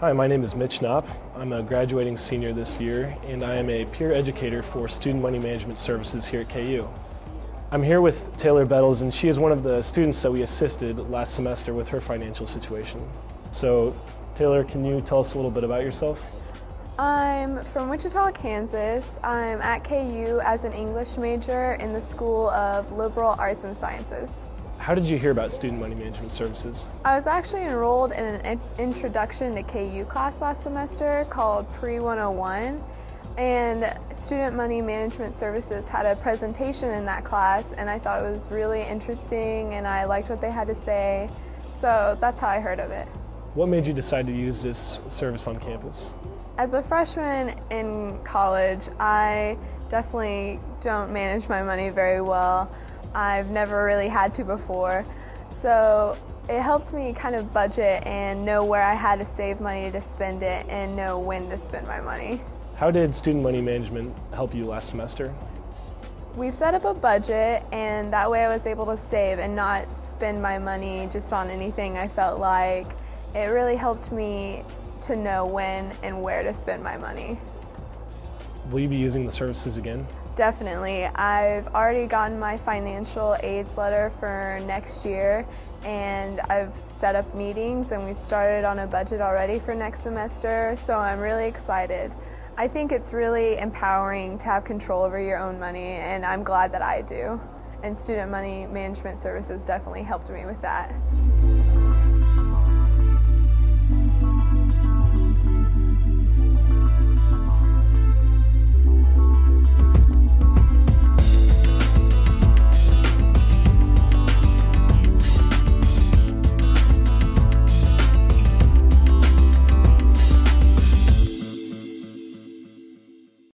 Hi, my name is Mitch Knopp. I'm a graduating senior this year, and I am a peer educator for Student Money Management Services here at KU. I'm here with Taylor Bettles, and she is one of the students that we assisted last semester with her financial situation. So, Taylor, can you tell us a little bit about yourself? I'm from Wichita, Kansas. I'm at KU as an English major in the School of Liberal Arts and Sciences. How did you hear about Student Money Management Services? I was actually enrolled in an introduction to KU class last semester called Pre 101 and Student Money Management Services had a presentation in that class and I thought it was really interesting and I liked what they had to say. So that's how I heard of it. What made you decide to use this service on campus? As a freshman in college, I definitely don't manage my money very well. I've never really had to before. So it helped me kind of budget and know where I had to save money to spend it and know when to spend my money. How did student money management help you last semester? We set up a budget and that way I was able to save and not spend my money just on anything I felt like. It really helped me to know when and where to spend my money. Will you be using the services again? Definitely. I've already gotten my financial aids letter for next year and I've set up meetings and we've started on a budget already for next semester, so I'm really excited. I think it's really empowering to have control over your own money and I'm glad that I do. And Student Money Management Services definitely helped me with that.